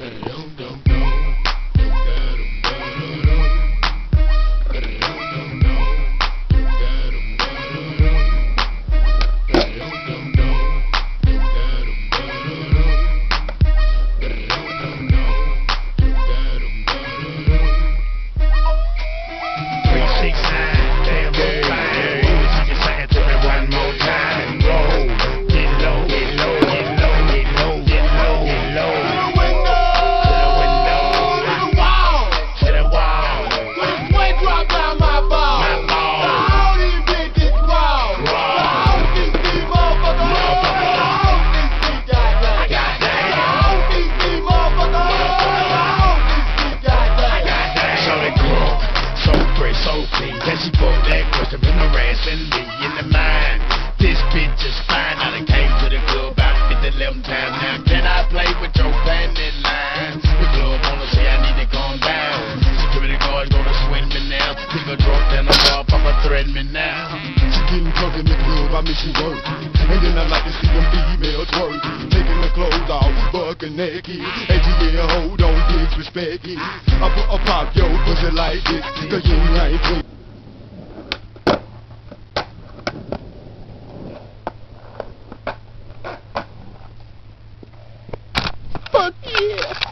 Caramba! Clean. Can she fuck that question rest and me in the mind? This bitch is fine. I done came to the club about 50, 11 times now. Can I play with your bandit lines? The club wanna say I need to calm down. Security guard gonna swing me now. Nigga drunk down the bar, papa threaten me now. She getting drunk in the club, I miss you work. And then I like to see them females work. Taking the clothes off, bucking naked. And you hold on, disrespect it. I put a pop yo pussy like this. Cause you ain't free. 大き。